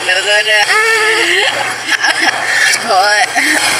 happy ah. What?